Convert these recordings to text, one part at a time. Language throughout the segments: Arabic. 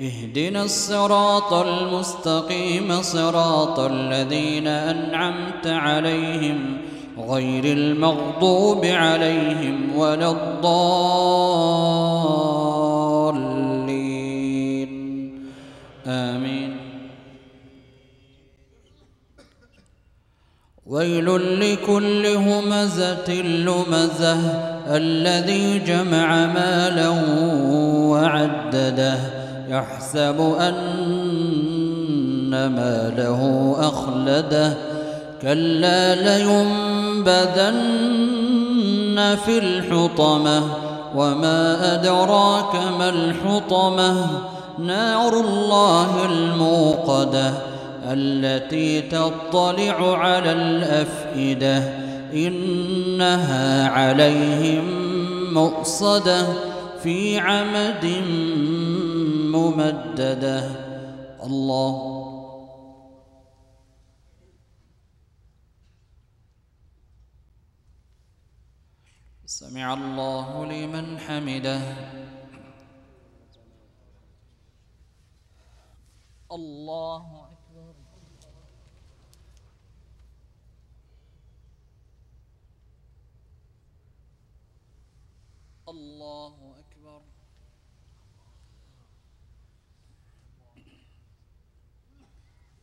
اهدنا الصراط المستقيم صراط الذين أنعمت عليهم غير المغضوب عليهم ولا الضالين. آمين. ويل لكل همزة لمزة الذي جمع مالا وعدده يحسب أن ماله أخلده. كلا لينبذن في الحطمة. وما أدراك ما الحطمة. نار الله الموقدة التي تطلع على الأفئدة. إنها عليهم مؤصدة في عمد ممددة. الله. سمع الله لمن حمده. الله أكبر. الله أكبر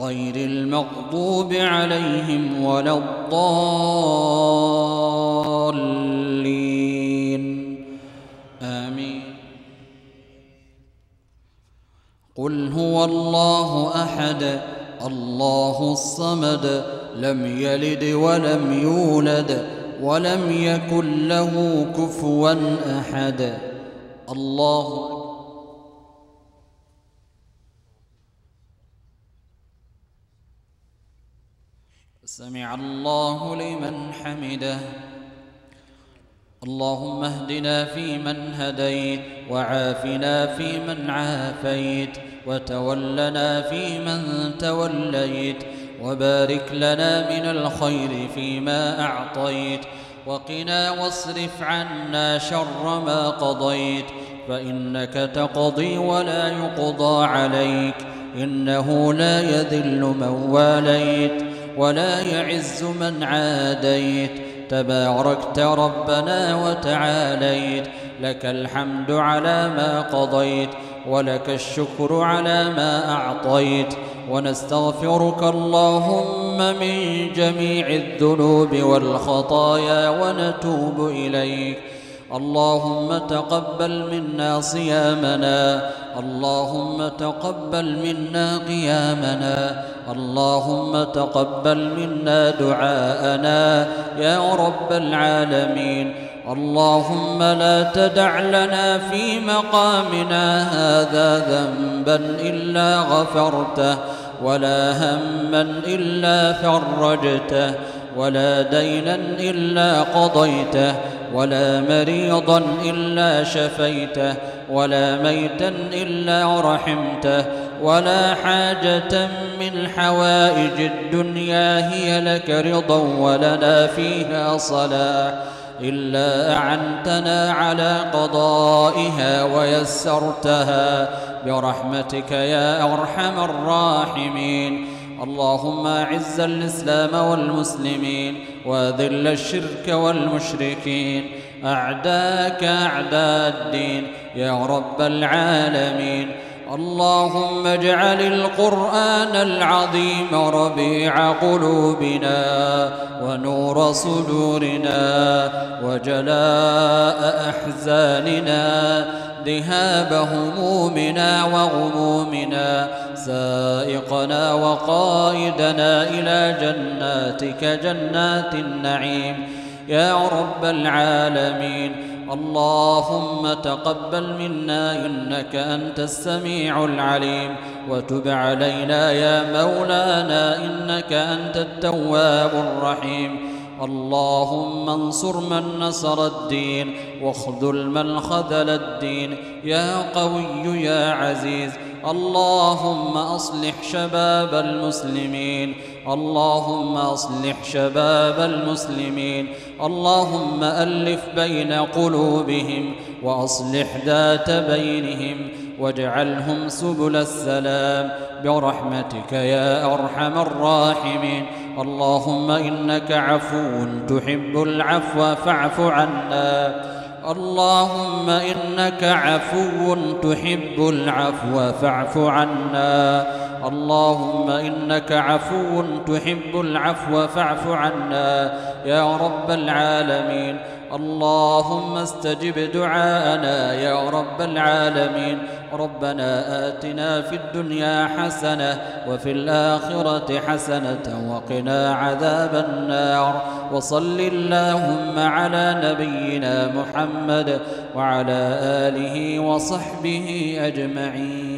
غير المغضوب عليهم ولا الضالين. آمين. قل هو الله أحد الله الصمد لم يلد ولم يولد ولم يكن له كفوا أحد. الله أكبر سمع الله لمن حمده. اللهم اهدنا فيمن هديت وعافنا فيمن عافيت وتولنا فيمن توليت وبارك لنا من الخير فيما أعطيت وقنا واصرف عنا شر ما قضيت فإنك تقضي ولا يقضى عليك إنه لا يذل من واليت ولا يعز من عاديت. تباركت ربنا وتعاليت. لك الحمد على ما قضيت ولك الشكر على ما أعطيت. ونستغفرك اللهم من جميع الذنوب والخطايا ونتوب إليك. اللهم تقبل منا صيامنا. اللهم تقبل منا قيامنا. اللهم تقبل منا دعاءنا. يا رب العالمين. اللهم لا تدع لنا في مقامنا هذا ذنبا إلا غفرته ولا هما إلا فرجته ولا دينا إلا قضيته ولا مريضا إلا شفيته ولا ميتا إلا رحمته ولا حاجة من حوائج الدنيا هي لك رضا ولنا فيها صلاح إلا أعنتنا على قضائها ويسرتها. برحمتك يا أرحم الراحمين. اللهم أعز الإسلام والمسلمين وأذل الشرك والمشركين. أعداك أعداء الدين يا رب العالمين. اللهم اجعل القرآن العظيم ربيع قلوبنا ونور صدورنا وجلاء أحزاننا ذهاب همومنا وغمومنا سائقنا وقائدنا إلى جناتك جنات النعيم. يا رب العالمين اللهم تقبل منا إنك أنت السميع العليم وتب علينا يا مولانا إنك أنت التواب الرحيم. اللهم انصر من نصر الدين واخذل من خذل الدين. يا قوي يا عزيز اللهم أصلح شباب المسلمين. اللهم أصلح شباب المسلمين. اللهم ألف بين قلوبهم وأصلح ذات بينهم واجعلهم سبل السلام. برحمتك يا أرحم الراحمين. اللهم إنك عفو تحب العفو فاعف عنا. اللهم إنك عفو تحب العفو فاعف عنا اللهم إنك عفو تحب العفو فاعف عنا يا رب العالمين. اللهم استجب دعاءنا يا رب العالمين. ربنا آتنا في الدنيا حسنة وفي الآخرة حسنة وقنا عذاب النار. وصل اللهم على نبينا محمد وعلى آله وصحبه أجمعين.